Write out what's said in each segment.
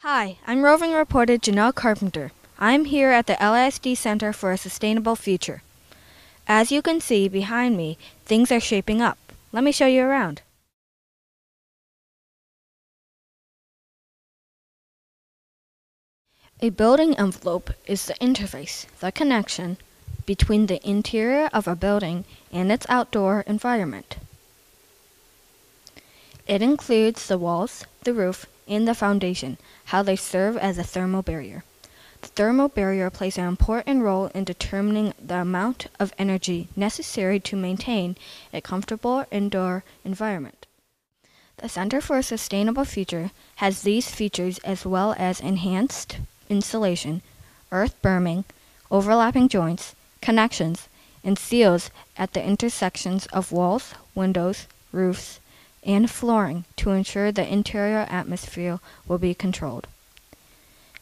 Hi, I'm roving reporter Janelle Carpenter. I'm here at the LISD Center for a Sustainable Future. As you can see behind me, things are shaping up. Let me show you around. A building envelope is the interface, the connection, between the interior of a building and its outdoor environment. It includes the walls, the roof, and the foundation, how they serve as a thermal barrier. The thermal barrier plays an important role in determining the amount of energy necessary to maintain a comfortable indoor environment. The Center for a Sustainable Future has these features as well as enhanced insulation, earth berming, overlapping joints, connections, and seals at the intersections of walls, windows, roofs, and flooring to ensure the interior atmosphere will be controlled.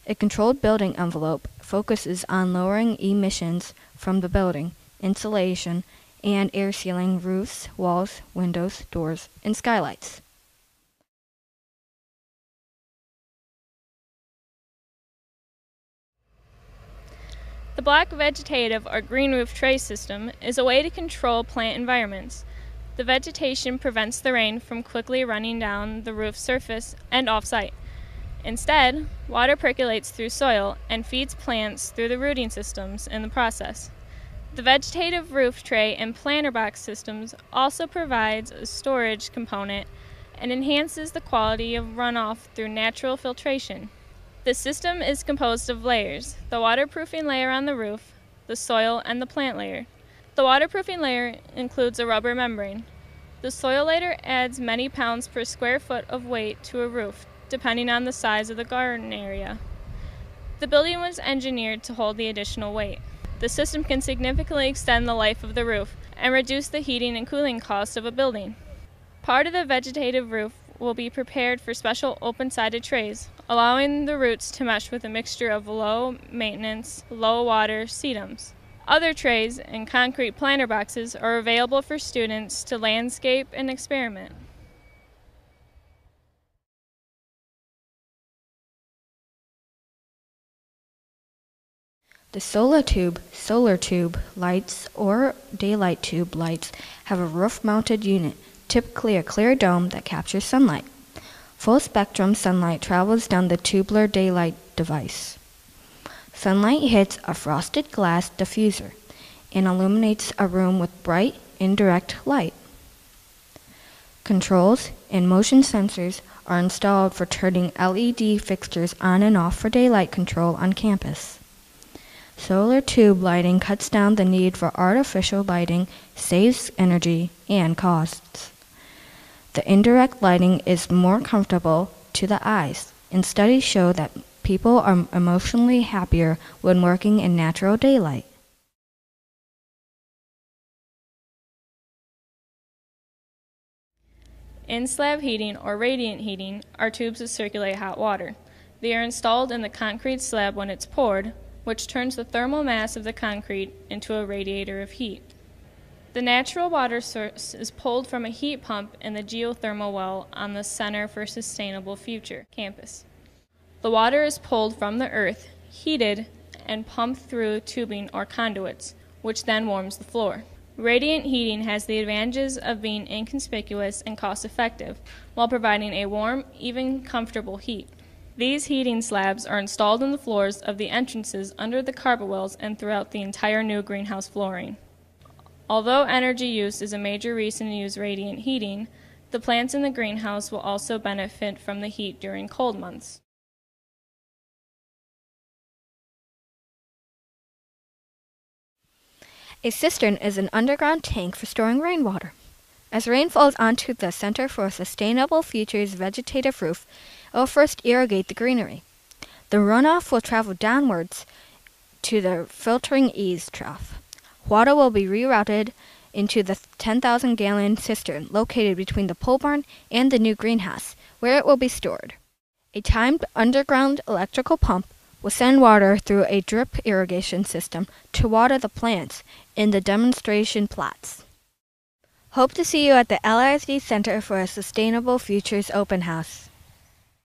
A controlled building envelope focuses on lowering emissions from the building, insulation, and air sealing roofs, walls, windows, doors, and skylights. The black vegetative or green roof tray system is a way to control plant environments. The vegetation prevents the rain from quickly running down the roof surface and off-site. Instead, water percolates through soil and feeds plants through the rooting systems in the process. The vegetative roof tray and planter box systems also provides a storage component and enhances the quality of runoff through natural filtration. The system is composed of layers the waterproofing layer on the roof, the soil, and the plant layer. The waterproofing layer includes a rubber membrane. The soil layer adds many pounds per square foot of weight to a roof, depending on the size of the garden area. The building was engineered to hold the additional weight. The system can significantly extend the life of the roof and reduce the heating and cooling costs of a building. Part of the vegetative roof will be prepared for special open sided trays, allowing the roots to mesh with a mixture of low maintenance, low water sedums. Other trays and concrete planter boxes are available for students to landscape and experiment. The solar tube, solar tube lights, or daylight tube lights have a roof mounted unit, typically a clear dome that captures sunlight. Full spectrum sunlight travels down the tubular daylight device. Sunlight hits a frosted glass diffuser and illuminates a room with bright, indirect light. Controls and motion sensors are installed for turning LED fixtures on and off for daylight control on campus. Solar tube lighting cuts down the need for artificial lighting, saves energy and costs. The indirect lighting is more comfortable to the eyes, and studies show that people are emotionally happier when working in natural daylight. In slab heating or radiant heating are tubes that circulate hot water. They are installed in the concrete slab when it's poured, which turns the thermal mass of the concrete into a radiator of heat. The natural water source is pulled from a heat pump in the geothermal well on the Center for Sustainable Future campus. The water is pulled from the earth, heated, and pumped through tubing or conduits, which then warms the floor. Radiant heating has the advantages of being inconspicuous and cost effective, while providing a warm, even comfortable heat. These heating slabs are installed in the floors of the entrances under the carpet wells and throughout the entire new greenhouse flooring. Although energy use is a major reason to use radiant heating, the plants in the greenhouse will also benefit from the heat during cold months. A cistern is an underground tank for storing rainwater. As rain falls onto the Center for Sustainable Future's vegetative roof, it will first irrigate the greenery. The runoff will travel downwards to the filtering eaves trough. Water will be rerouted into the 10,000 gallon cistern located between the pole barn and the new greenhouse, where it will be stored. A timed underground electrical pump will send water through a drip irrigation system to water the plants in the demonstration plots. Hope to see you at the LISD Center for a Sustainable Futures open house.